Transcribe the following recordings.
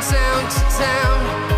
Town to town,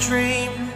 dream.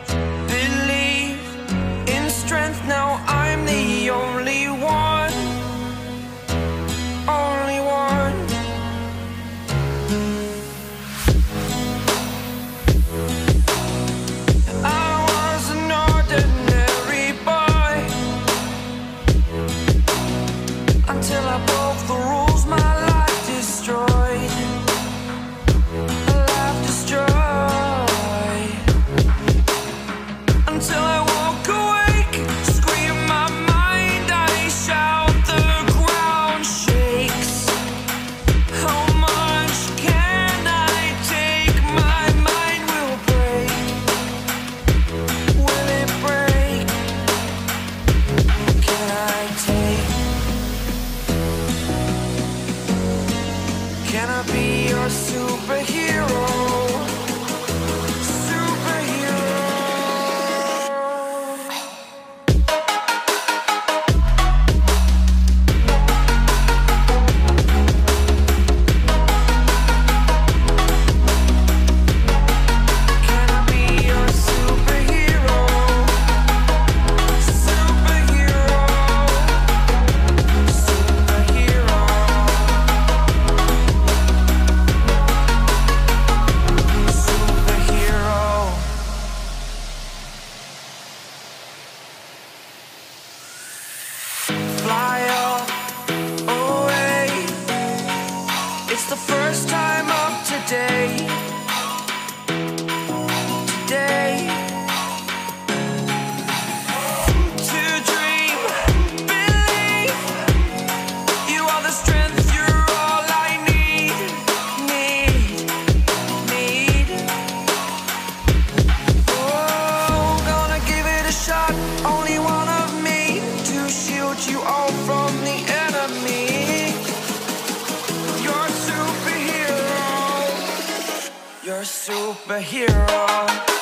Superhero? Superhero